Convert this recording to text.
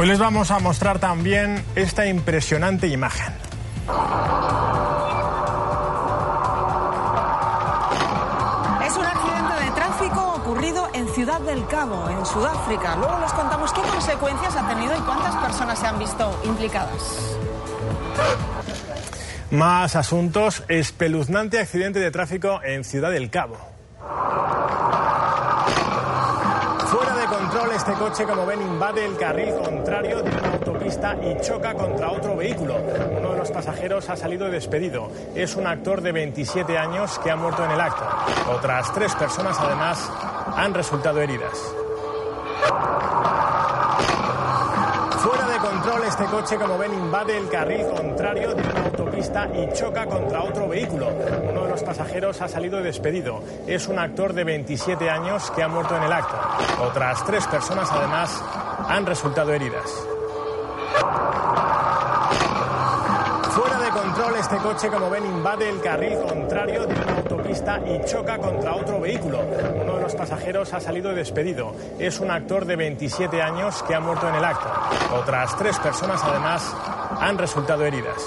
Hoy les vamos a mostrar también esta impresionante imagen. Es un accidente de tráfico ocurrido en Ciudad del Cabo, en Sudáfrica. Luego les contamos qué consecuencias ha tenido y cuántas personas se han visto implicadas. Más asuntos. Espeluznante accidente de tráfico en Ciudad del Cabo. Control, este coche, como ven, invade el carril contrario de una autopista y choca contra otro vehículo. Uno de los pasajeros ha salido despedido. Es un actor de 27 años que ha muerto en el acto. Otras tres personas, además, han resultado heridas. Este coche, como ven, invade el carril contrario de una autopista y choca contra otro vehículo. Uno de los pasajeros ha salido despedido. Es un actor de 27 años que ha muerto en el acto. Otras tres personas, además, han resultado heridas. Control, este coche, como ven, invade el carril contrario de una autopista y choca contra otro vehículo. Uno de los pasajeros ha salido despedido. Es un actor de 27 años que ha muerto en el acto. Otras tres personas, además, han resultado heridas.